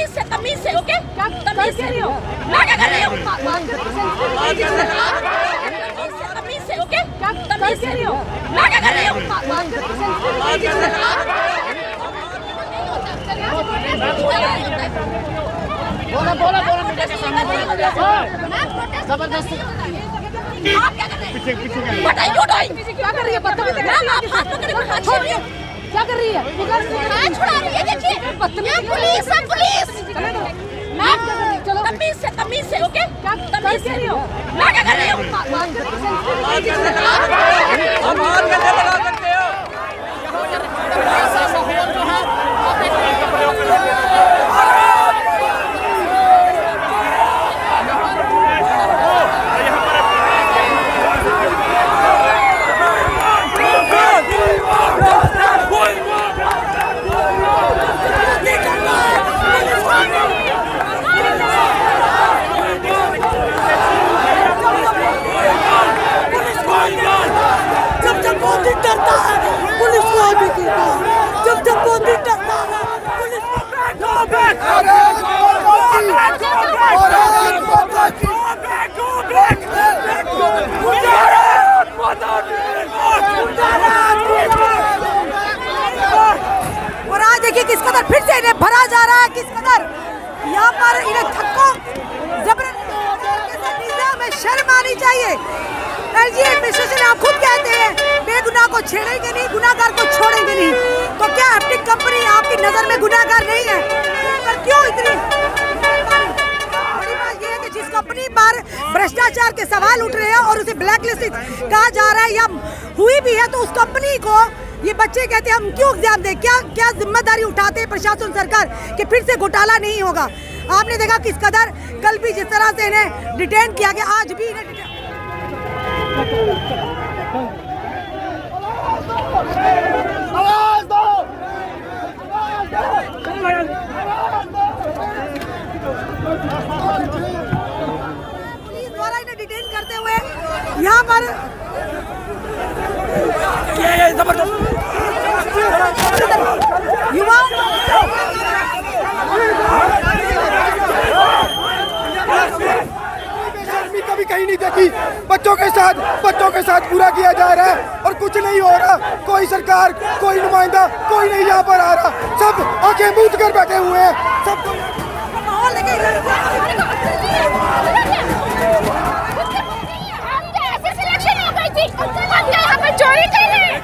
तमीज से तमीज से ओके तमीज से। मैं क्या कर रही हूँ? तमीज से ओके तमीज से मैं क्या कर रही बोला बोला बोला ज़बरदस्ती। आप क्या कर रहे हैं? पीछे पीछे बताइए क्यों नहीं क्या कर रही है? बदतमीजी कर रही है? आप हाथ पकड़ के हाथ छोड़िए क्या कर रही है? हाथ छुड़ा रही है देखिए। पुलिस है पुलिस। चलो। तमीज से तमीज से ओके? क्या तमीज से। हो? मैं क्या कर रही हूँ? जब जब मोदी डरता है पुलिस को आगे देता है जब जब मोदी डरता है पुलिस को और आज देखिए किस कदर फिर से इन्हें भरा जा रहा है किस कदर यहाँ पर इन्हें धक्कों ज़बरदस्ती में शर्म आनी चाहिए एडमिनिस्ट्रेशन आप खुद कहते हैं। बेगुनाह को छेड़ेंगे नहीं, गुनाहगार को छोड़ेंगे नहीं। तो क्या हैप्टिक कंपनी आपकी नज़र में गुनाहगार नहीं है? पर क्यों इतनी कंपनी पर भ्रष्टाचार के सवाल उठ रहे हैं और उसे ब्लैक लिस्ट कहा जा रहा है या हुई भी है तो उस कंपनी को ये बच्चे कहते हैं, हम क्यों एग्ज़ाम दें? क्या क्या ज़िम्मेदारी उठाते हैं प्रशासन सरकार कि फिर से घोटाला नहीं होगा? आपने देखा किस कदर कल भी जिस तरह से इन्हें डिटेन किया गया, आज भी इन्हें डिटेन करते हुए यहाँ पर बेशर्मी कभी कहीं नहीं देखी। बच्चों के साथ बच्चों के साथ पूरा किया जा रहा है और कुछ नहीं हो रहा। कोई सरकार कोई नुमाइंदा कोई नहीं यहाँ पर आ रहा। सब आँखें मूंद कर बैठे हुए हैं। सब हो चोरी कर रहे हैं?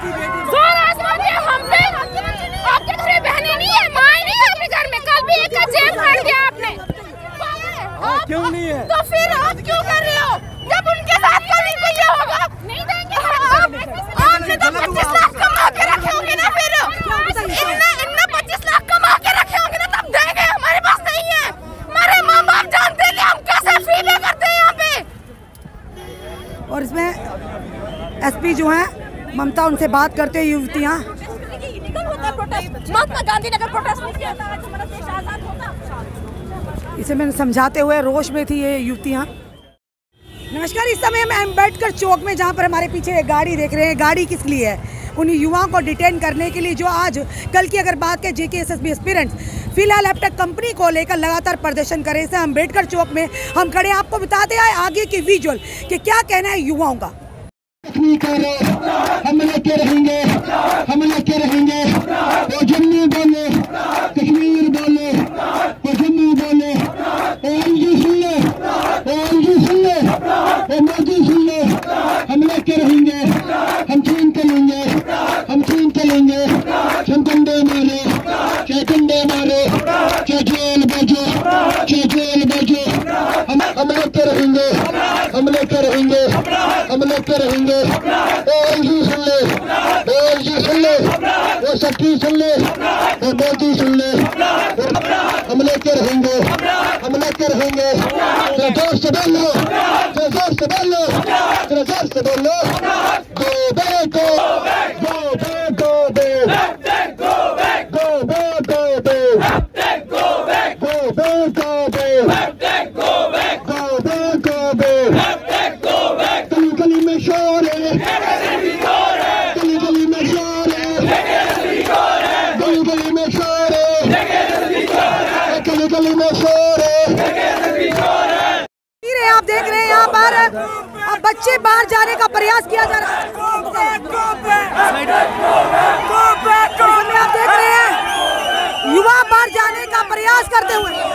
है है आपने क्यों नहीं है? तो फिर आप क्यों कर रहे हो जब उनके साथ कभी तो ये होगा नहीं देंगे आप आपने तो पच्चीस लाख कमा के रखे होंगे ना फिर इनने इनने पच्चीस लाख कमा के रखे होंगे ना तब देंगे हमारे पास नहीं है हमारे माँ बाप जानते हैं कि हम कैसे फ़ी पे करते हैं यहाँ पे और इसमें एसपी जो हैं ममता उनसे बात करते हुए युवतियाँ। महात्मा गांधी नगर प्रोटेस्ट नहीं किया था आज हमारा देश आज़ाद होता। इसे मैंने समझाते हुए रोश में थी ये युवतियाँ। नमस्कार इस समय हम अंबेडकर चौक में जहाँ पर हमारे पीछे एक गाड़ी देख रहे हैं। गाड़ी किस लिए है? उन युवाओं को डिटेन करने के लिए जो आज कल की अगर बात करें JK S S B aspirants फ़िलहाल अब तक कंपनी को लेकर लगातार प्रदर्शन कर रहे हैं। अंबेडकर चौक में हम खड़े हैं, आपको बताते हैं आगे की विजुअल कि क्या कहना है युवाओं का। लेके रहेंगे, हम लेके रहेंगे। वो जम्मू बोले, कश्मीर बोले वो जम्मू बोले, ओ एलजी सुन ले, ओ एलजी सुन ले, ओ मोदी सुन ले। हम लेके रहेंगे, हम छीन के लेंगे, हम छीन के लेंगे। हम कंडे मारे, चाहे कंडे मारे, चाहे जेल बजो, चाहे जेल बजो। हम हम लेके रहेंगे, हम लेके रहेंगे, हम लेके रहेंगे ओ एलजी सुन ले ओ एलजी सुन ले ओ सखी सुन ले ओ मोदी सुन ले हम लेके रहेंगे हम लेके रहेंगे जरा ज़ोर से बोलो जरा ज़ोर से बोलो जरा ज़ोर से बोलो गो बे गो गो बे गो बे गो बे गो बे गो बे गो बे गो बे गली गली में शोर है गली गली में शोर है गली गली में शोर है गली गली में शोर है तस्वीरें आप देख रहे हैं यहाँ पर अब बच्चे बाहर जाने का प्रयास किया जा रहा है आप देख रहे हैं युवा बाहर जाने का प्रयास करते हुए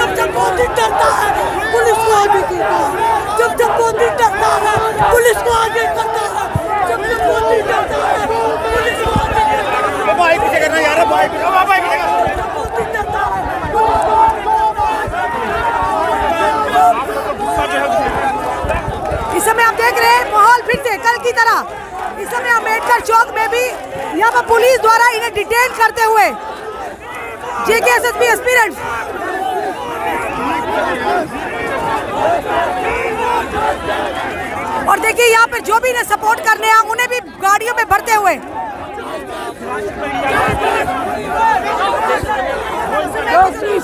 जब जब मोदी डरता है पुलिस को आगे करता है जब जब मोदी डरता है पुलिस को आगे करता है जब जब मोदी डरता है पुलिस को आगे करता है भाई पीछे करना यार भाई पीछे भाई पीछे करना मोदी डरता है पुलिस को आगे करता है इस समय आप देख रहे हैं माहौल फिर से कल की तरह। इस समय अंबेडकर चौक में भी यहाँ पर पुलिस द्वारा इन्हें डिटेन करते हुए JK S S P aspirants और देखिए, यहाँ पर जो भी इन्हें सपोर्ट करने हैं, उन्हें भी गाड़ियों में भरते हुए।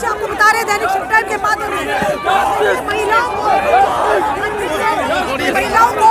आपको बता रहे दैनिक शिफ्ट के माध्यम महिलाओं को महिलाओं को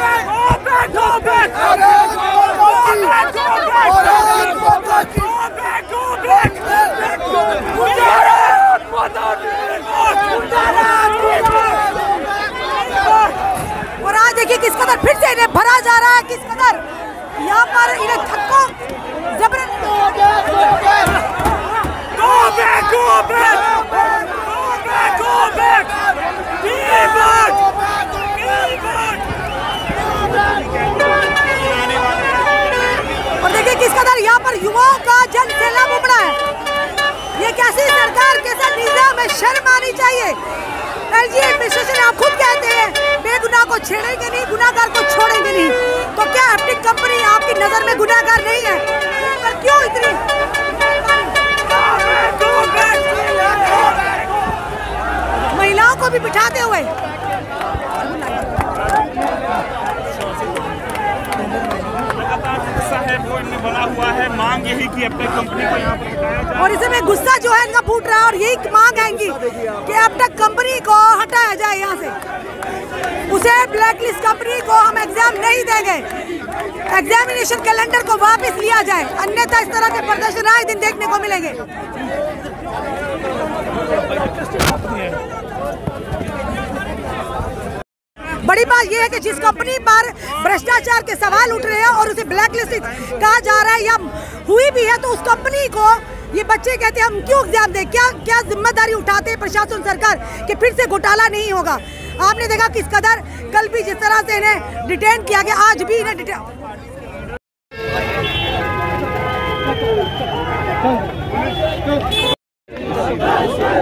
छेड़ेंगे नहीं, गुनाहगार को छोड़ेंगे नहीं। तो क्या एप्टिक कंपनी आपकी नज़र में गुनाहगार नहीं है? पर क्यों इतनी? महिलाओं को भी बिठाते हुए। बना हुआ है मांग यही की अपने कंपनी को यहाँ पर और इसमें गुस्सा जो है, इनका फूट रहा है और यही मांग है कि अब तक कंपनी को हटाया जाए यहाँ से। उसे ब्लैक लिस्ट कंपनी को हम एग्ज़ाम नहीं देंगे। एग्जामिनेशन कैलेंडर को वापस लिया जाए। अन्यथा इस तरह के प्रदर्शन आए दिन देखने को मिलेंगे। बड़ी बात यह है कि जिस कंपनी पर भ्रष्टाचार के सवाल उठ रहे हैं और उसे ब्लैक लिस्ट कहा जा रहा है या हुई भी है तो उस कंपनी को ये बच्चे कहते हैं हम क्यों एग्ज़ाम दें क्या क्या ज़िम्मेदारी उठाते हैं प्रशासन सरकार कि फिर से घोटाला नहीं होगा आपने देखा किस कदर कल भी जिस तरह से इन्हें डिटेन किया गया आज भी इन्हें डिटेन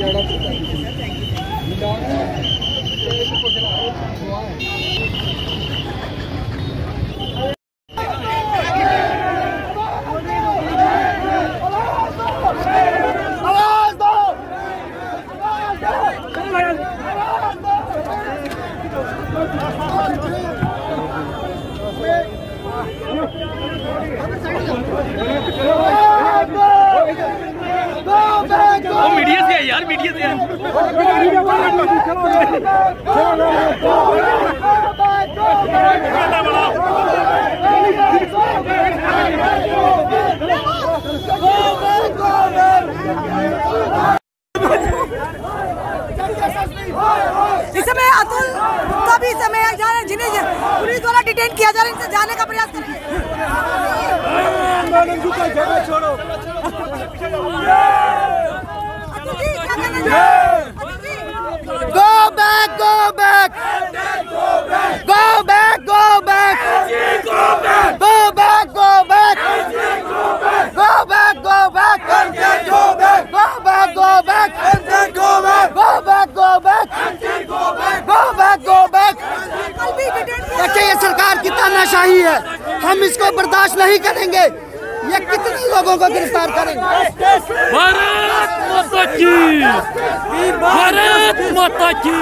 मीडिया नहीं करेंगे। ये कितने लोगों को गिरफ़्तार करेंगे? भारत माता की। भारत माता की।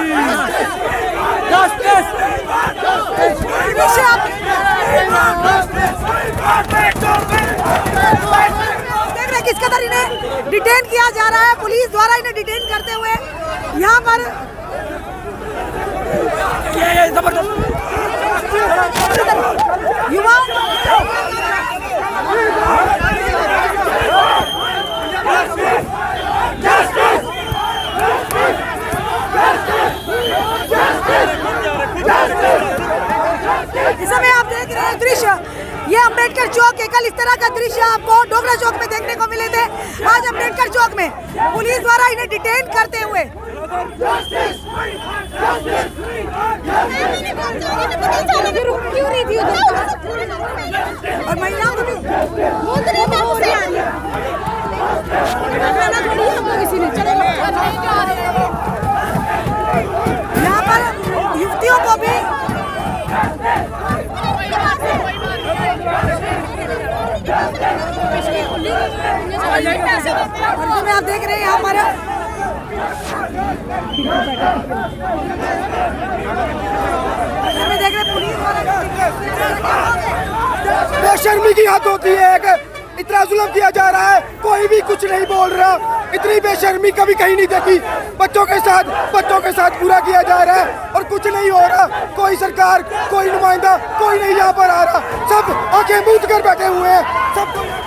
किस कदर इन्हें डिटेन किया जा रहा है? पुलिस द्वारा इन्हें डिटेन करते हुए यहाँ पर युवा इस समय आप देख रहे हैं दृश्य ये अंबेडकर चौक है कल इस तरह का दृश्य आपको डोगरा चौक में देखने को मिले थे। आज अंबेडकर चौक में पुलिस द्वारा इन्हें डिटेन करते हुए। और महिलाओं को भी। यहाँ पर युवतियों को भी इसमें आप देख रहे हैं बेशर्मी की हद होती है एक। इतना जुल्म किया जा रहा है, कोई भी कुछ नहीं बोल रहा। इतनी बेशर्मी कभी कहीं नहीं देखी। बच्चों के साथ, बच्चों के साथ पूरा किया जा रहा है और कुछ नहीं हो रहा। कोई सरकार, कोई नुमाइंदा, कोई नहीं यहाँ पर आ रहा। सब आँखें मूंद कर बैठे हुए हैं। सब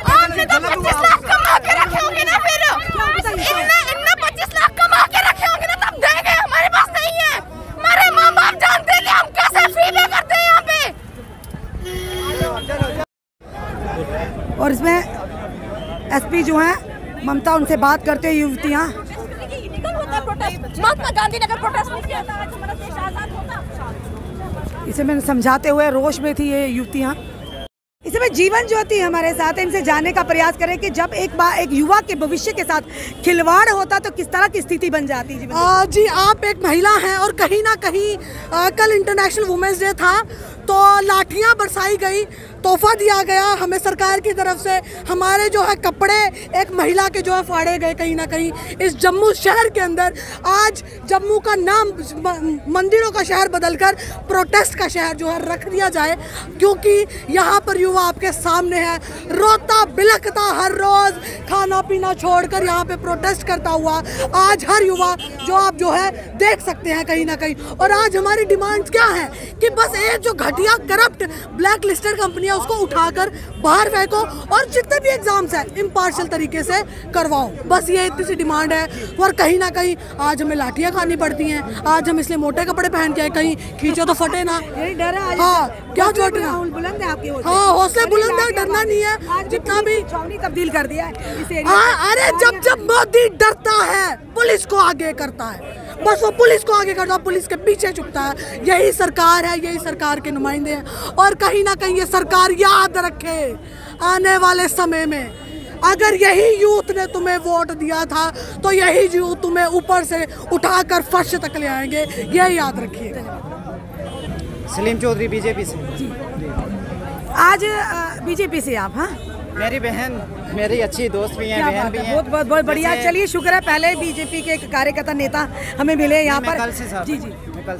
और इसमें एसपी जो है ममता उनसे बात करते हैं युवतियाँ। इसे मैंने समझाते हुए रोष में थी ये युवतियाँ। इसमें जीवन ज्योति हमारे साथ है इनसे जानने का प्रयास करें कि जब एक बार एक युवा के भविष्य के साथ खिलवाड़ होता तो किस तरह की स्थिति बन जाती जीवन आ, जी आप एक महिला हैं और कहीं ना कहीं आ, कल इंटरनेशनल वुमेंस डे था तो लाठियाँ बरसाई गई तोहफा दिया गया हमें सरकार की तरफ़ से। हमारे जो है कपड़े, एक महिला के जो है फाड़े गए कहीं ना कहीं इस जम्मू शहर के अंदर। आज जम्मू का नाम मंदिरों का शहर बदलकर प्रोटेस्ट का शहर जो है रख दिया जाए, क्योंकि यहाँ पर युवा आपके सामने है। रोता बिलखता हर रोज, खाना पीना छोड़कर यहाँ पे प्रोटेस्ट करता हुआ आज हर युवा जो आप जो है देख सकते हैं कहीं ना कहीं। और आज हमारी डिमांड क्या है कि बस एक जो घटिया करप्ट ब्लैक लिस्टेड कंपनियाँ उसको उठाकर बाहर फेंको और जितने भी एग्ज़ाम्स हैं इम्पार्शल तरीके से करवाओ। बस ये इतनी सी डिमांड है और कहीं ना कहीं आज हमें लाठियाँ खानी पड़ती हैं। आज हम इसलिए मोटे कपड़े पहन के आए कहीं खींचो तो फटे ना। डर है हाँ क्या हौसले चोट ना बुलंद- बुलंद है आपके हाँ हौसले बुलंद है डरना नहीं है। जितना भी तब्दील कर दिया है हाँ। अरे जब जब मोदी डरता है पुलिस को आगे करता है। बस वो पुलिस को आगे करता है पुलिस के पीछे छुपता है। यही सरकार है यही सरकार के नुमाइंदे हैं। और कहीं ना कहीं ये सरकार याद रखे आने वाले समय में। अगर यही यूथ ने तुम्हें वोट दिया था तो यही यूथ तुम्हें ऊपर से उठाकर फर्श तक ले आएँगे। ये याद रखिए। सलीम चौधरी बीजेपी से। आज बीजेपी से आप हाँ? मेरी बहन मेरी अच्छी दोस्त भी हैं बहन भी हैं बहुत बहुत बहुत बढ़िया। चलिए शुक्र है पहले बीजेपी के कार्यकर्ता नेता हमें मिले यहाँ पर। कल से जी जी।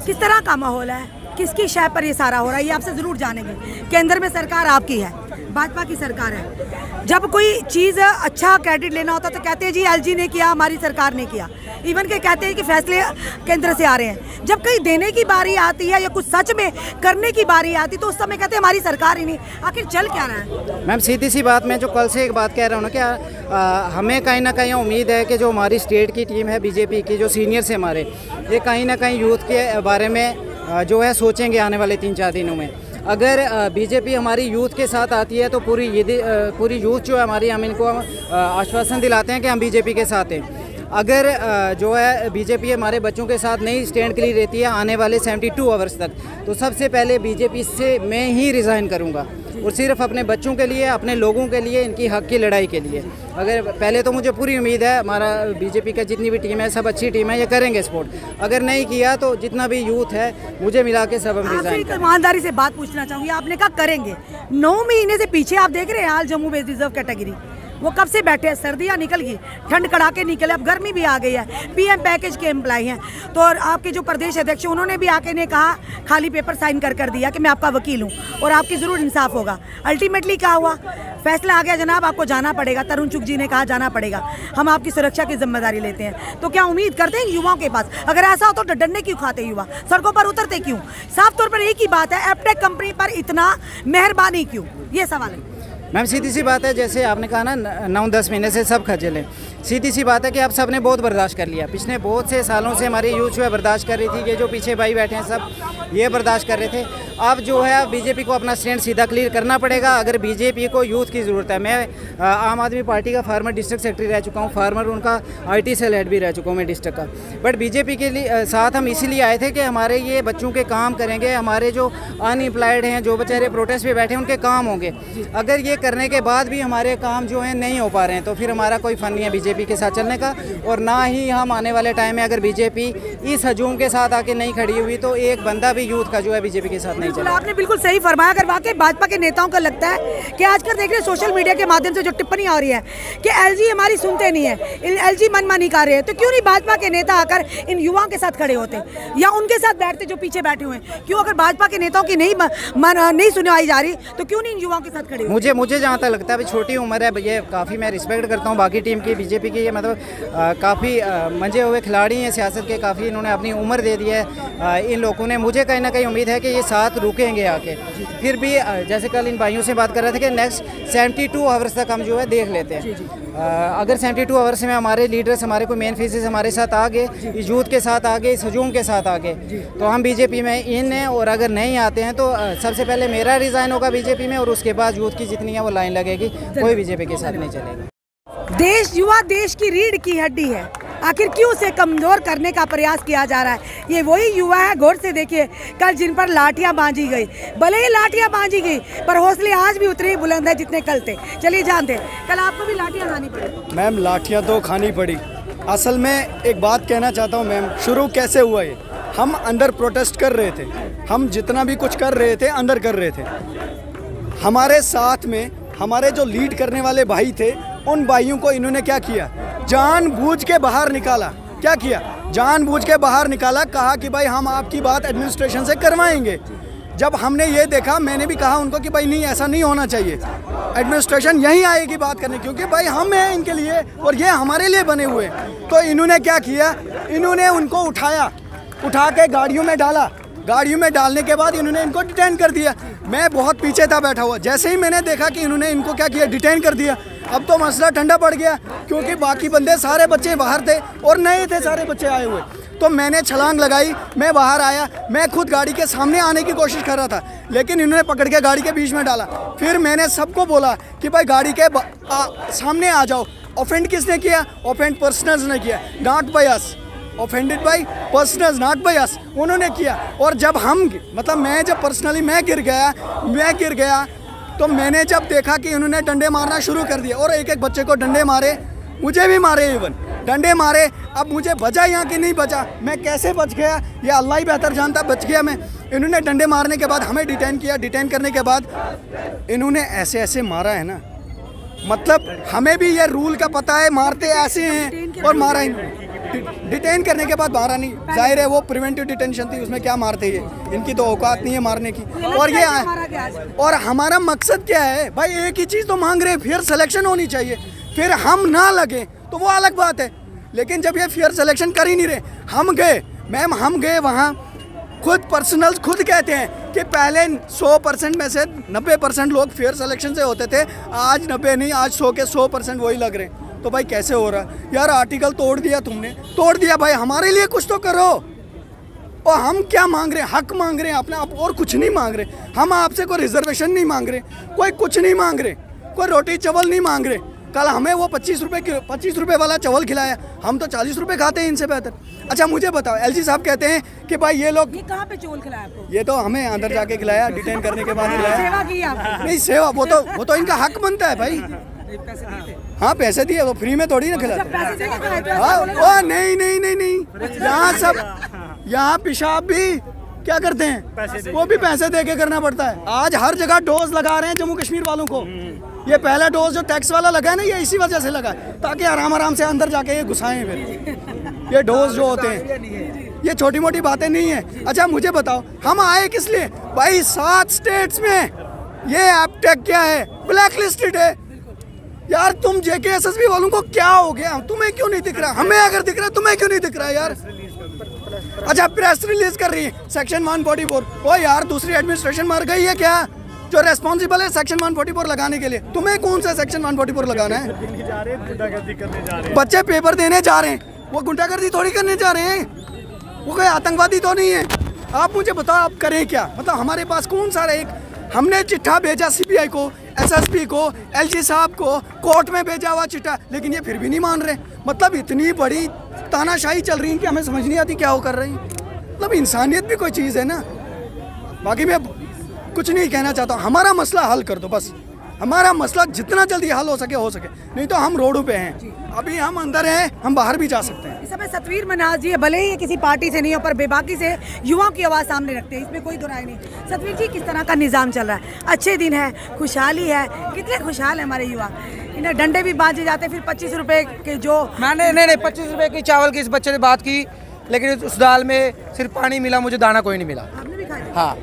किस तरह का माहौल है? किसकी शह पर ये सारा हो रहा है? ये आपसे ज़रूर जानेंगे। केंद्र में सरकार आपकी है। भाजपा की सरकार है। जब कोई चीज़ अच्छा क्रेडिट लेना होता तो कहते हैं, जी एलजी ने किया, हमारी सरकार ने किया। इवन के कहते हैं कि फैसले केंद्र से आ रहे हैं। जब कहीं देने की बारी आती है या कुछ सच में करने की बारी आती तो उस समय कहते हैं, हमारी सरकार ही नहीं। आखिर चल क्या रहा है? मैम सीधी सी बात, मैं जो कल से एक बात कह रहा हूँ ना क्या हमें कहीं ना कहीं उम्मीद है कि जो हमारी स्टेट की टीम है बीजेपी की, जो सीनियर्स है हमारे, ये कहीं ना कहीं यूथ के बारे में जो है, सोचेंगे आने वाले तीन चार दिनों में। अगर बीजेपी हमारी यूथ के साथ आती है तो पूरी यदि पूरी यूथ जो है हमारी, हम इनको आश्वासन दिलाते हैं कि हम बीजेपी के साथ हैं। अगर जो है, बीजेपी हमारे बच्चों के साथ नहीं स्टैंड के लिए रहती है, आने वाले 72 आवर्स तक तो सबसे पहले बीजेपी से मैं ही रिज़ाइन करूँगा। और सिर्फ़ अपने बच्चों के लिए अपने लोगों के लिए इनकी हक की लड़ाई के लिए। अगर पहले तो मुझे पूरी उम्मीद है हमारा बीजेपी का जितनी भी टीम है सब अच्छी टीम है ये करेंगे सपोर्ट। अगर नहीं किया तो जितना भी यूथ है मुझे मिला के सब हम रिजाइन ईमानदारी से बात पूछना चाहूँगी आपने कहा करेंगे। नौ महीने से पीछे आप देख रहे हैं हाल जम्मू बेस रिज़र्व कैटेगरी वो कब से बैठे हैं? सर्दियाँ निकल गई, ठंड कड़ाके निकले, अब गर्मी भी आ गई है। पीएम पैकेज के एम्प्लाई हैं। तो और आपके जो प्रदेश अध्यक्ष उन्होंने भी आके ने कहा, खाली पेपर साइन कर कर दिया कि मैं आपका वकील हूँ और आपकी ज़रूर इंसाफ होगा। अल्टीमेटली क्या हुआ? फैसला आ गया जनाब, आपको जाना पड़ेगा। तरुण चुग जी ने कहा, जाना पड़ेगा। हम आपकी सुरक्षा की ज़िम्मेदारी लेते हैं। तो क्या उम्मीद करते हैं युवाओं के पास? अगर ऐसा हो तो डंडे क्यों खाते युवा? सड़कों पर उतरते क्यों? साफ़ तौर पर एक ही बात है एपटेक कंपनी पर इतना मेहरबानी क्यों? ये सवाल है। मैम, सीधी सी बात है, जैसे आपने कहा ना, नौ दस महीने से सब खजल हैं। सीधी सी बात है कि आप सबने बहुत बर्दाश्त कर लिया। पिछले बहुत से सालों से हमारी यूथ जो बर्दाश्त कर रही थी ये जो पीछे भाई बैठे हैं सब, ये बर्दाश्त कर रहे थे। अब जो है बीजेपी को अपना स्टैंड सीधा क्लियर करना पड़ेगा। अगर बीजेपी को यूथ की ज़रूरत है, मैं आम आदमी पार्टी का फार्मर डिस्ट्रिक्ट सेक्रेटरी रह चुका हूँ फार्मर उनका आई सेल हेड भी रह चुका हूँ मैं डिस्ट्रिक्ट का। बट बीजेपी के लिए साथ हम इसीलिए आए थे कि हमारे ये बच्चों के काम करेंगे, हमारे जो अनएम्प्लॉयड हैं, जो बेचारे प्रोटेस्ट पे बैठे हैं, उनके काम होंगे। अगर ये करने के बाद भी हमारे काम जो हैं नहीं हो पा रहे हैं तो फिर हमारा कोई फ़न नहीं है बीजेपी के साथ चलने का और ना ही हम आने वाले टाइम में अगर बीजेपी इस हजूम के साथ आके नहीं खड़ी हुई तो एक बंदा भी यूथ का जो है बीजेपी के साथ नहीं चला। आपने बिल्कुल सही फरमाया अगर वाकई भाजपा के नेताओं का लगता है कि आजकल देख रहे हैं सोशल मीडिया के माध्यम से जो टिप्पणी आ रही है कि एलजी हमारी सुनते नहीं है एलजी मनमानी कर रहे हैं तो क्यों नहीं भाजपा के नेता आकर इन युवाओं के साथ खड़े होते या उनके साथ बैठते जो पीछे बैठे हुए हैं? क्यों अगर भाजपा के नेताओं की नहीं मन, नहीं सुनवाई जा रही तो क्यों नहीं इन युवाओं के साथ खड़े मुझे मुझे जहाँ तक लगता है छोटी उम्र है ये काफ़ी मैं रिस्पेक्ट करता हूँ बाकी टीम की बीजेपी की ये मतलब काफ़ी मंजे हुए खिलाड़ी हैं सियासत के काफ़ी इन्होंने अपनी उम्र दे दी है। इन लोगों ने मुझे कहीं ना कहीं उम्मीद है कि ये साथ रुकेंगे आके। फिर भी जैसे कल इन भाइयों से बात कर रहे थे कि नेक्स्ट सेवेंटी टू आवर्स तक हम जो है देख लेते हैं। अगर सेवेंटी टू आवर्स में हमारे लीडर्स हमारे कोई मेन फेसेस हमारे साथ आ गए इस यूथ के साथ आ गए इस हजूम के साथ आ गए तो हम बीजेपी में इन हैं और अगर नहीं आते हैं तो सबसे पहले मेरा रिज़ाइन होगा बीजेपी में और उसके बाद यूथ की जितनी है वो लाइन लगेगी। कोई बीजेपी के साथ नहीं चलेगा। देश, युवा देश की रीढ़ की हड्डी है। आखिर क्यों उसे कमज़ोर करने का प्रयास किया जा रहा है? ये वही युवा है, गौर से देखिए, कल जिन पर लाठियाँ बांधी गई। भले ही लाठियाँ बांधी गई, पर हौसले आज भी उतने ही बुलंद है जितने कल थे। चलिए जानते कल आपको भी लाठियाँ खानी पड़ी। मैम, लाठियाँ तो खानी पड़ी। असल में एक बात कहना चाहता हूँ मैम, शुरू कैसे हुआ ये? हम अंदर प्रोटेस्ट कर रहे थे। हम जितना भी कुछ कर रहे थे, अंदर कर रहे थे। हमारे साथ में, हमारे जो लीड करने वाले भाई थे उन भाइयों को इन्होंने क्या किया? जानबूझ के बाहर निकाला। क्या किया? जानबूझ के बाहर निकाला, कहा कि भाई हम आपकी बात एडमिनिस्ट्रेशन से करवाएँगे। जब हमने ये देखा, मैंने भी कहा उनको कि भाई नहीं, ऐसा नहीं होना चाहिए। एडमिनिस्ट्रेशन यहीं आएगी बात करने, क्योंकि भाई हम हैं इनके लिए और ये हमारे लिए बने हुए। तो इन्होंने क्या किया? इन्होंने उनको उठाया, उठा के गाड़ियों में डाला। गाड़ियों में डालने के बाद इन्होंने इनको डिटेन कर दिया। मैं बहुत पीछे था बैठा हुआ। जैसे ही मैंने देखा कि इन्होंने इनको क्या किया डिटेन कर दिया अब तो मसला ठंडा पड़ गया क्योंकि बाकी बंदे सारे बच्चे बाहर थे और नए थे सारे बच्चे आए हुए। तो मैंने छलांग लगाई मैं बाहर आया मैं खुद गाड़ी के सामने आने की कोशिश कर रहा था लेकिन इन्होंने पकड़ के गाड़ी के बीच में डाला। फिर मैंने सबको बोला कि भाई गाड़ी के आ, सामने आ जाओ। ऑफेंड किसने किया? ऑफेंड पर्सनल्स ने किया। Not by offended by personal not by us उन्होंने किया। और जब हम मतलब मैं जब पर्सनली मैं गिर गया, मैं गिर गया तो मैंने जब देखा कि उन्होंने डंडे मारना शुरू कर दिया और एक एक बच्चे को डंडे मारे, मुझे भी मारे इवन डंडे मारे, अब मुझे बचा यहाँ कि नहीं बचा? मैं कैसे बच गया? ये अल्लाह ही बेहतर जानता बच गया मैं। इन्होंने डंडे मारने के बाद, हमें डिटेन किया। डिटेन करने के बाद, इन्होंने ऐसे ऐसे मारा है ना? मतलब हमें भी ये रूल का पता है, मारते ऐसे हैं, और मारा डिटेन करने के बाद बाहर आनी ज़ाहिर है वो प्रिवेंटिव डिटेंशन थी उसमें क्या मारते ये? इनकी तो औकात नहीं है मारने की। और ये मारा और हमारा मकसद क्या है? भाई एक ही चीज़ तो मांग रहे हैं फिर सिलेक्शन होनी चाहिए। फिर हम ना लगे तो वो अलग बात है। लेकिन जब ये फेयर सिलेक्शन कर ही नहीं रहे हम गए। मैम हम गए वहाँ। खुद पर्सनल खुद कहते हैं कि पहले 100 परसेंट में से 90 परसेंट लोग फेयर सिलेक्शन से होते थे। आज 90 नहीं आज 100 के 100 परसेंट वही लग रहे हैं। तो भाई कैसे हो रहा? है यार आर्टिकल तोड़ दिया तुमने। तोड़ दिया भाई हमारे लिए कुछ तो करो। और हम क्या मांग रहे हैं? हक मांग रहे हैं अपना आप और कुछ नहीं मांग रहे। हम आपसे कोई रिजर्वेशन नहीं मांग रहे। कोई कुछ नहीं मांग रहे। कोई रोटी चावल नहीं मांग रहे। कल हमें वो पच्चीस रुपये पच्चीस रुपये वाला चावल खिलाया। हम तो चालीस रुपये खाते हैं इनसे बेहतर। अच्छा मुझे बताओ एलजी साहब कहते हैं कि भाई ये लोग ये कहाँ पे चोल खिलाया आपको? ये तो हमें अंदर जाके खिलाया डिटेन करने के बाद खिलाया। सेवा की नहीं सेवा वो तो वो तो इनका हक बनता है भाई। हाँ पैसे दिए वो फ्री में थोड़ी ना खिलाते। देके खिलाए तो हाँ नहीं नहीं नहीं नहीं। यहाँ सब यहाँ पेशाब भी क्या करते हैं? वो भी पैसे दे के करना पड़ता है। आज हर जगह डोज लगा रहे हैं जम्मू कश्मीर वालों को। ये पहला डोज जो टैक्स वाला लगा है ना ये इसी वजह से लगा है। ताकि आराम आराम से अंदर जाके ये घुसाएँ फिर। ये डोज जो होते हैं। ये छोटी मोटी बातें नहीं है। अच्छा मुझे बताओ हम आए किस लिए? भाई सात स्टेट्स में। ये एपटेक क्या है? ब्लैक लिस्टेड है। यार, तुम जेके एसएसबी वालों को क्या हो गया? तुम्हें क्यों नहीं दिख रहा? हमें अगर दिख रहा तुम्हें क्यों नहीं दिख रहा यार? अच्छा प्रेस रिलीज़ कर रही है। सेक्शन 144 ओ यार, दूसरी एडमिनिस्ट्रेशन मर गई है क्या? जो रेस्पॉन्सिबल है सेक्शन 144 लगाने के लिए। तुम्हें कौन सा सेक्शन 144 लगाना है? बच्चे पेपर देने जा रहे हैं। वो गुंडागर्दी थोड़ी करने जा रहे हैं। वो कोई आतंकवादी तो नहीं है। आप मुझे बताओ, आप करें क्या? मतलब हमारे पास कौन सा एक हमने चिट्ठा भेजा सीबीआई को एसएसपी को एलजी साहब को, कोर्ट में भेजा हुआ चिट्ठा, लेकिन ये फिर भी नहीं मान रहे। मतलब इतनी बड़ी तानाशाही चल रही है कि हमें समझ नहीं आती क्या वो कर रही मतलब इंसानियत भी कोई चीज़ है ना। बाकी मैं कुछ नहीं कहना चाहता। हमारा मसला हल कर दो बस। हमारा मसला जितना जल्दी हल हो सके हो सके। नहीं तो हम रोडों पे हैं। अभी हम अंदर हैं, हम बाहर भी जा सकते हैं। इस समय सतवीर मनाज जी भले ही ये किसी पार्टी से नहीं हो पर बेबाकी से युवाओं की आवाज़ सामने रखते हैं। इसमें कोई दुराई नहीं। सतवीर जी किस तरह का निज़ाम चल रहा है? अच्छे दिन है खुशहाली है। कितने खुशहाल है हमारे युवा। इन्हें डंडे भी बांधे जाते फिर पच्चीस रुपए के जो मैंने नहीं नहीं पच्चीस रुपए की चावल की इस बच्चे ने बात की लेकिन उस दाल में सिर्फ़ पानी मिला मुझे दाना कोई नहीं मिला। हाँ।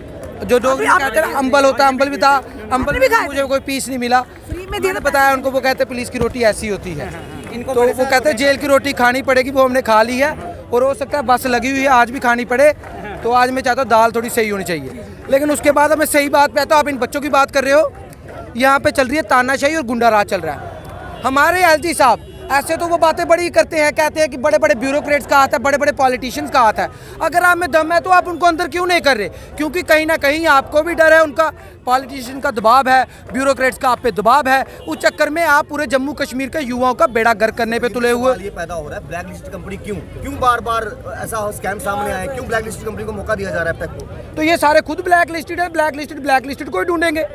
जो हैं अंबल होता है अंबल भी था अंबल भी मुझे कोई पीस नहीं मिला। में बताया उनको वो कहते हैं पुलिस की रोटी ऐसी होती है। इनको तो वो कहते हैं जेल की रोटी खानी पड़ेगी वो हमने खा ली है और हो सकता है बस लगी हुई है आज भी खानी पड़े तो आज मैं चाहता हूँ दाल थोड़ी सही होनी चाहिए। लेकिन उसके बाद हमें सही बात पे आता हूँ आप इन बच्चों की बात कर रहे हो। यहाँ पे चल रही है तानाशाही और गुंडा राज चल रहा है। हमारे एलजी साहब ऐसे तो वो बातें बड़ी करते हैं कहते हैं कि बड़े बड़े ब्यूरोक्रेट्स का हाथ है बड़े बड़े पॉलिटिशियंस का हाथ है। अगर आप में दम है तो आप उनको अंदर क्यों नहीं कर रहे? क्योंकि कहीं ना कहीं आपको भी डर है उनका पॉलिटिशियन का दबाव है ब्यूरोक्रेट्स का आप पे दबाव है। उस चक्कर में आप पूरे जम्मू कश्मीर के युवाओं का बेड़ा गर्क करने पे तुले हुए। ये पैदा हो रहा है ब्लैक लिस्ट कंपनी क्यों? क्यों बार बार ऐसा स्कैम सामने आया क्यों ब्लैक लिस्ट कंपनी को मौका दिया जा रहा है तो ये सारे खुद ब्लैक लिस्टेड है ब्लैक लिस्टेड ब्लैक लिस्टेड को ही ढूंढेंगे।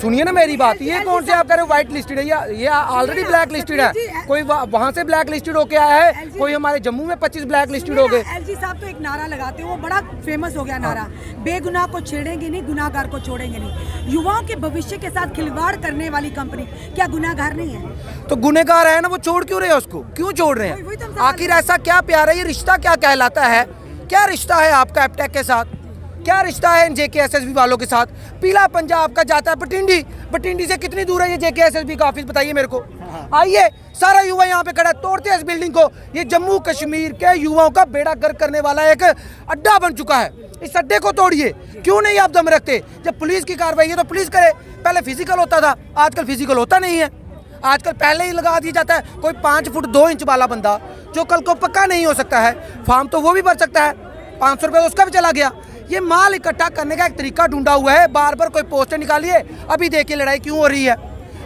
सुनिए ना मेरी बात ये कौन से आप कह रहे हो व्हाइट लिस्टेड है? या ये ऑलरेडी ब्लैक लिस्टेड है। कोई वहाँ से ब्लैक लिस्टेड होके आया है? कोई हमारे जम्मू में 25 ब्लैक लिस्टेड हो गए। एलजी साहब तो एक नारा लगाते हैं वो बड़ा फ़ेमस हो गया नारा। बेगुनाह को छेड़ेंगे नहीं गुनाहगार को छोड़ेंगे नहीं। युवाओं के भविष्य के साथ खिलवाड़ करने वाली कंपनी क्या गुनाहगार नहीं है? तो गुनेगार है ना वो छोड़ क्यों रहे हैं उसको? क्यों छोड़ रहे वही तो हैं आखिर ऐसा क्या प्यार है ये रिश्ता क्या कहलाता है? क्या रिश्ता है आपका एपटेक के साथ? क्या रिश्ता है इन जेके एस वालों के साथ? पीला पंजा आपका जाता है बटिंडी बटिंडी से कितनी दूर है ये जेके एस का ऑफ़िस बताइए मेरे को। आइए, सारा युवा यहाँ पे खड़ा तोड़ते हैं इस बिल्डिंग को। ये जम्मू कश्मीर के युवाओं का बेड़ा गर्क करने वाला एक अड्डा बन चुका है। इस अड्डे को तोड़िए। क्यों नहीं आप दम रखते? जब पुलिस की कार्रवाई है तो पुलिस करे। पहले फ़िज़िकल होता था, आजकल फ़िज़िकल होता नहीं है। आजकल पहले ही लगा दिया जाता है, कोई पाँच फुट दो इंच वाला बंदा, जो कल को पक्का नहीं हो सकता है। फार्म तो वो भी भर सकता है। पाँच सौ रुपये तो उसका भी चला गया। ये माल इकट्ठा करने का एक तरीका ढूंढा हुआ है। बार बार कोई पोस्टर निकालिए अभी देखिए लड़ाई क्यों हो रही है।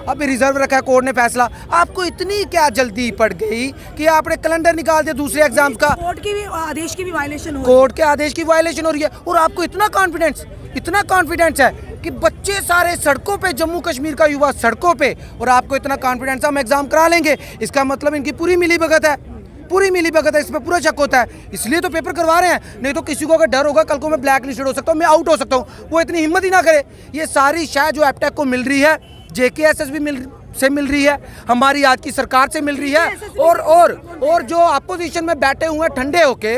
अभी रिज़र्व रखा है कोर्ट ने फैसला। आपको इतनी क्या जल्दी पड़ गई कि आपने कैलेंडर निकाल दिया दूसरे एग्ज़ाम का? कोर्ट की भी आदेश की भी वायलेशन हो कोर्ट के आदेश की वायलेशन हो रही है। और आपको इतना कॉन्फिडेंस इतना कॉन्फिडेंस है कि बच्चे सारे सड़कों पे जम्मू कश्मीर का युवा सड़कों पे और आपको इतना कॉन्फिडेंस हम एग्ज़ाम करा लेंगे। इसका मतलब इनकी पूरी मिली भगत है। पूरी मिली भगत है इस पर पूरा शक होता है। इसलिए तो पेपर करवा रहे हैं नहीं तो किसी को अगर डर होगा कल को मैं ब्लैक लिस्टेड हो सकता हूँ मैं आउट हो सकता हूँ। वो इतनी हिम्मत ही ना करे। ये सारी शायद जो एपटेक को मिल रही है जेके एस एस भी मिल आपसे मिल रही है हमारी आज की सरकार से मिल रही है। और और और जो अपोजिशन में बैठे हुए हैं ठंडे होके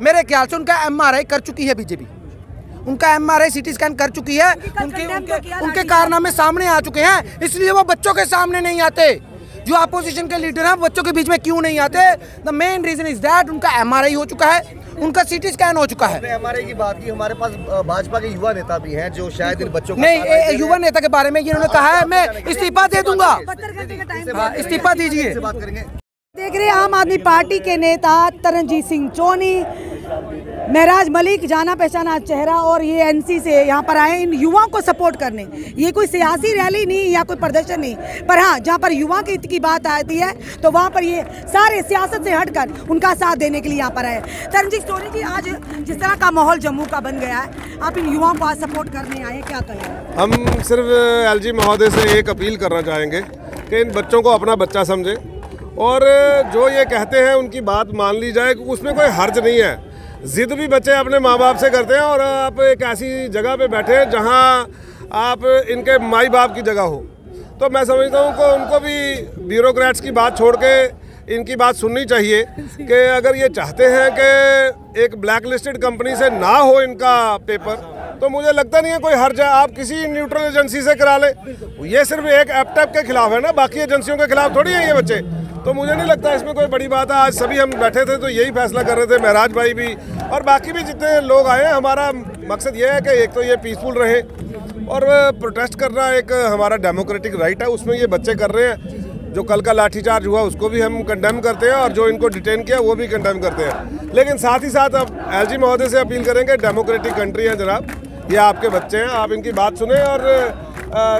मेरे ख्याल से उनका एमआरआई कर चुकी है बीजेपी उनका M R MRI CT scan कर चुकी है। उनके उनके उनके कारनामे सामने आ चुके हैं इसलिए वो बच्चों के सामने नहीं आते। जो अपोजिशन के लीडर हैं बच्चों के बीच में क्यों नहीं आते? The main reason is that उनका एमआरआई हो चुका है उनका सीटी स्कैन हो चुका है। हमारे की बात की हमारे पास भाजपा के युवा नेता भी हैं जो शायद इन बच्चों का नहीं। युवा नेता के बारे में ये उन्होंने कहा है मैं इस्तीफा दे दूँगा। इस्तीफा दीजिए बात करेंगे। देख रहे हैं आम आदमी पार्टी के नेता तरनजीत सिंह चोनी महराज मलिक, जाना पहचाना चेहरा और ये एनसी से यहाँ पर आए इन युवाओं को सपोर्ट करने। ये कोई सियासी रैली नहीं, या कोई प्रदर्शन नहीं। पर हाँ जहाँ पर युवा की हित की बात आती है तो वहाँ पर ये सारे सियासत से हटकर उनका साथ देने के लिए यहाँ पर आए। तरनजीत सोनी जी, आज जिस तरह का माहौल जम्मू का बन गया है, आप इन युवाओं को आज सपोर्ट करने आए क्या कहें? हम सिर्फ़ एलजी महोदय से एक अपील करना चाहेंगे कि इन बच्चों को अपना बच्चा समझें। और जो ये कहते हैं, उनकी बात मान ली जाए उसमें कोई हर्ज नहीं है। ज़िद भी बच्चे अपने माँ बाप से करते हैं और आप एक ऐसी जगह पे बैठे हैं जहाँ आप इनके माई बाप की जगह हो। तो मैं समझता हूँ कि उनको भी ब्यूरोक्रेट्स की बात छोड़ के इनकी बात सुननी चाहिए कि अगर ये चाहते हैं कि एक ब्लैक लिस्टेड कंपनी से ना हो इनका पेपर तो मुझे लगता नहीं है कोई हर्ज है। आप किसी न्यूट्रल एजेंसी से करा ले। ये सिर्फ़ एक एपटेप के खिलाफ है ना, बाकी एजेंसियों के खिलाफ थोड़ी है ये बच्चे। तो मुझे नहीं लगता इसमें कोई बड़ी बात है। आज सभी हम बैठे थे तो यही फैसला कर रहे थे, महराज भाई भी। और बाकी भी जितने लोग आए हैं, हमारा मकसद ये है कि एक तो ये पीसफुल रहे और प्रोटेस्ट करना एक हमारा डेमोक्रेटिक राइट है, उसमें ये बच्चे कर रहे हैं। जो कल का लाठीचार्ज हुआ, उसको भी हम कंडेम करते हैं और जो इनको डिटेन किया, वो भी कंडेम करते हैं। लेकिन साथ ही साथ अब एलजी महोदय से अपील करेंगे डेमोक्रेटिक कंट्री है जनाब। ये आपके बच्चे हैं, आप इनकी बात सुने और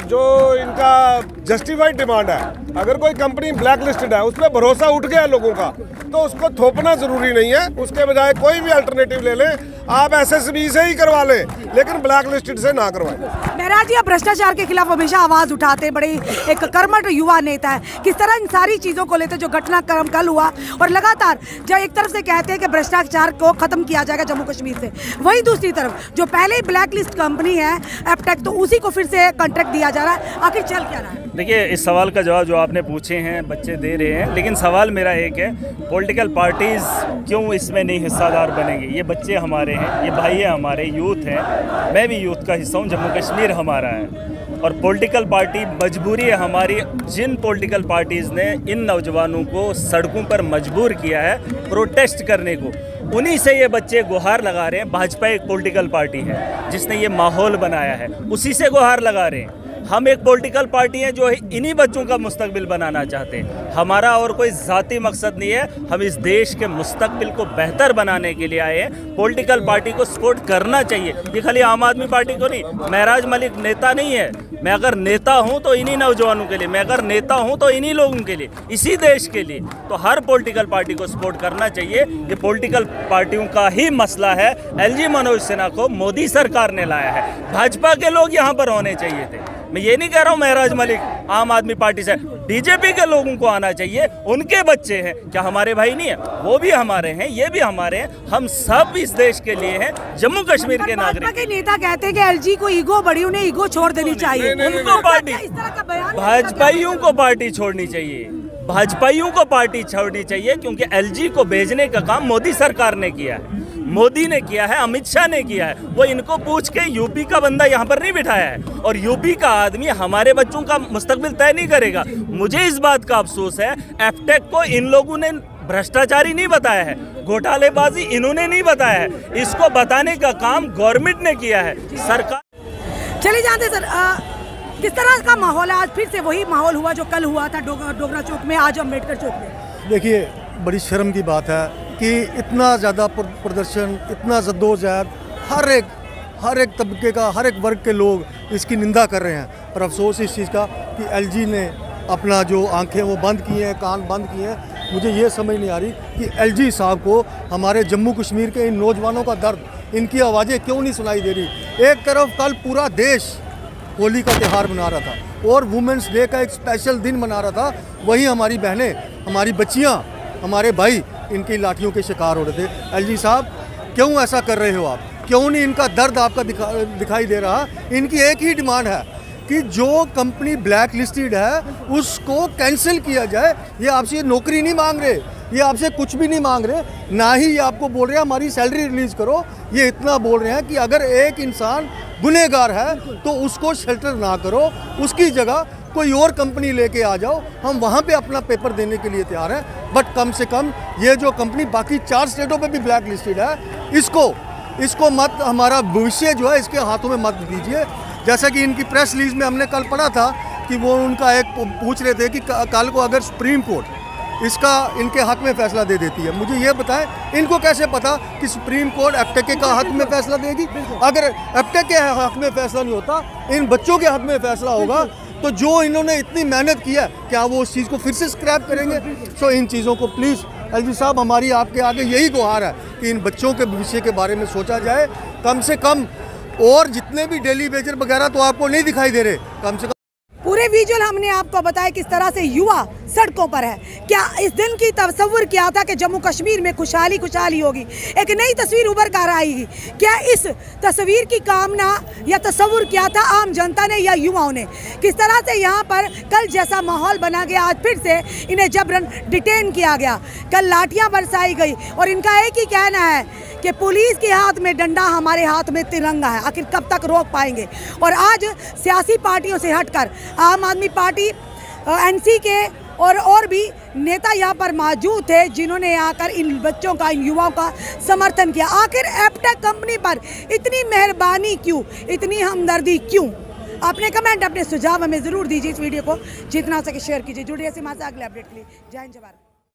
जो इनका जस्टिफाइड डिमांड है। अगर कोई कंपनी ब्लैक लिस्टेड है, उसमें भरोसा उठ गया लोगों का तो उसको थोपना ज़रूरी नहीं है। उसके बजाय कोई भी अल्टरनेटिव ले लें, आप एसएसबी से ही करवा लें, लेकिन ब्लैक लिस्टेड से ना करवाएँ। महराज जी, आप भ्रष्टाचार के खिलाफ हमेशा आवाज़ उठाते बड़े एक कर्मठ युवा नेता है। किस तरह इन सारी चीज़ों को लेते जो घटनाक्रम कल हुआ? और लगातार जब एक तरफ़ से कहते हैं कि भ्रष्टाचार को खत्म किया जाएगा जम्मू कश्मीर से, वही दूसरी तरफ़ जो पहले ही ब्लैक लिस्ट कंपनी है एपटेक तो उसी को फिर से कॉन्ट्रैक्ट दिया जा रहा है। आखिर चल क्या रहा है? देखिए, इस सवाल का जवाब जो आपने पूछे हैं, बच्चे दे रहे हैं, लेकिन सवाल मेरा एक है पॉलिटिकल पार्टीज़ क्यों इसमें नहीं हिस्सादार बनेंगे? ये बच्चे हमारे हैं, ये भाई हैं हमारे, यूथ हैं, मैं भी यूथ का हिस्सा हूँ, जम्मू कश्मीर हमारा है। और पॉलिटिकल पार्टी मजबूरी है हमारी, जिन पॉलिटिकल पार्टीज़ ने इन नौजवानों को सड़कों पर मजबूर किया है प्रोटेस्ट करने को, उन्हीं से ये बच्चे गुहार लगा रहे हैं, भाजपा एक पॉलिटिकल पार्टी है, जिसने ये माहौल बनाया है, उसी से गुहार लगा रहे हैं। हम एक पॉलिटिकल पार्टी हैं जो इन्हीं बच्चों का मुस्तकबिल बनाना चाहते हैं। हमारा और कोई ज़ाती मकसद नहीं है, हम इस देश के मुस्तकबिल को बेहतर बनाने के लिए आए हैं। पॉलिटिकल पार्टी को सपोर्ट करना चाहिए। ये खाली आम आदमी पार्टी को नहीं, महराज मलिक नेता नहीं है। मैं अगर नेता हूँ तो इन्हीं नौजवानों के लिए, मैं अगर नेता हूँ तो इन्हीं लोगों के लिए, इसी देश के लिए। तो हर पॉलिटिकल पार्टी को सपोर्ट करना चाहिए। ये पॉलिटिकल पार्टियों का ही मसला है। एलजी मनोज सिन्हा को मोदी सरकार ने लाया है। भाजपा के लोग यहाँ पर होने चाहिए थे। मैं ये नहीं कह रहा हूँ महराज मलिक आम आदमी पार्टी से। बीजेपी के लोगों को आना चाहिए उनके बच्चे हैं क्या हमारे भाई नहीं है? वो भी हमारे हैं ये भी हमारे हैं हम सब इस देश के लिए हैं जम्मू कश्मीर के नागरिक। के नेता कहते हैं कि एलजी को ईगो बड़ी उन्हें ईगो छोड़ देनी चाहिए। उनको पार्टी भाजपाइयों को पार्टी छोड़नी चाहिए। भाजपाइयों को पार्टी छोड़नी चाहिए क्योंकि एलजी को भेजने का काम मोदी सरकार ने किया है। मोदी ने किया है अमित शाह ने किया है। वो इनको पूछ के यूपी का बंदा यहाँ पर नहीं बिठाया है। और यूपी का आदमी हमारे बच्चों का मुस्तकबिल तय नहीं करेगा। मुझे इस बात का अफसोस है एफटेक को इन लोगों ने भ्रष्टाचारी नहीं बताया है घोटालेबाजी इन्होंने नहीं बताया है। इसको बताने का काम गवर्नमेंट ने किया है। सरकार चले जाते सर आ, किस तरह का माहौल है? आज फिर से वही माहौल हुआ जो कल हुआ था डोगरा चौक में, आज अंबेडकर चौक में। देखिए, बड़ी शर्म की बात है कि इतना ज़्यादा प्रदर्शन, इतना जद्दोजहद, हर एक हर एक तबके का, हर एक वर्ग के लोग इसकी निंदा कर रहे हैं। पर अफसोस इस चीज़ का कि एलजी ने अपना जो आँखें वो बंद की हैं, कान बंद किए हैं। मुझे ये समझ नहीं आ रही कि एलजी साहब को हमारे जम्मू कश्मीर के इन नौजवानों का दर्द, इनकी आवाज़ें क्यों नहीं सुनाई दे रही? एक तरफ़ कल पूरा देश होली का त्यौहार मना रहा था। और वुमेंस डे का एक स्पेशल दिन मना रहा था। वही हमारी बहनें, हमारी बच्चियाँ, हमारे भाई, इनकी लाठियों के शिकार हो रहे थे। एलजी साहब, क्यों ऐसा कर रहे हो आप? क्यों नहीं इनका दर्द आपका दिखा, दिखाई दे रहा? इनकी एक ही डिमांड है कि जो कंपनी ब्लैक लिस्टेड है, उसको कैंसिल किया जाए। ये आपसे नौकरी नहीं मांग रहे। ये आपसे कुछ भी नहीं मांग रहे। ना ही ये आपको बोल रहे हैं, हमारी सैलरी रिलीज़ करो। ये इतना बोल रहे हैं कि अगर एक इंसान गुनेगार है तो उसको शेल्टर ना करो। उसकी जगह कोई और कंपनी लेके आ जाओ। हम वहाँ पे अपना पेपर देने के लिए तैयार हैं। बट कम से कम ये जो कंपनी बाकी चार स्टेटों पे भी ब्लैक लिस्टेड है, इसको इसको मत, हमारा भविष्य जो है, इसके हाथों में मत दीजिए। जैसा कि इनकी प्रेस रिलीज़ में हमने कल पढ़ा था कि वो उनका एक पूछ रहे थे कि कल को अगर सुप्रीम कोर्ट इसका इनके हक में फैसला दे देती है। मुझे ये बताएँ, इनको कैसे पता कि सुप्रीम कोर्ट एफटेके का हक में फैसला देगी? अगर एफटेके के हक में फैसला नहीं होता, इन बच्चों के हक में फैसला होगा तो जो इन्होंने इतनी मेहनत की है, क्या वो उस चीज़ को फिर से स्क्रैप करेंगे? सो इन चीज़ों को प्लीज़ एल साहब, हमारी आपके आगे यही गुहार है कि इन बच्चों के भविष्य के बारे में सोचा जाए। कम से कम और जितने भी डेली वेजर वगैरह तो आपको नहीं दिखाई दे रहे, कम से कम पूरे विजुअल हमने आपको बताया किस तरह से युवा सड़कों पर है। क्या इस दिन की तस्वुर किया था कि जम्मू कश्मीर में खुशहाली खुशहाली होगी? एक नई तस्वीर उभर कर आएगी क्या इस तस्वीर की कामना या तस्वुर किया था आम जनता ने या युवाओं ने? किस तरह से यहाँ पर कल जैसा माहौल बना गया, आज फिर से इन्हें जबरन डिटेन किया गया। कल लाठियाँ बरसाई गई और इनका एक ही कहना है कि पुलिस के हाथ में डंडा, हमारे हाथ में तिरंगा है। आखिर कब तक रोक पाएँगे? और आज सियासी पार्टियों से हटकर आम आदमी पार्टी एनसी के और और भी नेता यहाँ पर मौजूद थे जिन्होंने आकर इन बच्चों का, इन युवाओं का समर्थन किया। आखिर एपटेक कंपनी पर इतनी मेहरबानी क्यों? इतनी हमदर्दी क्यों? अपने कमेंट अपने सुझाव हमें ज़रूर दीजिए इस वीडियो को। जितना हो सके शेयर कीजिए। जुड़िए ऐसे मासे अगले अपडेट के लिए। जय हिंद जवाहर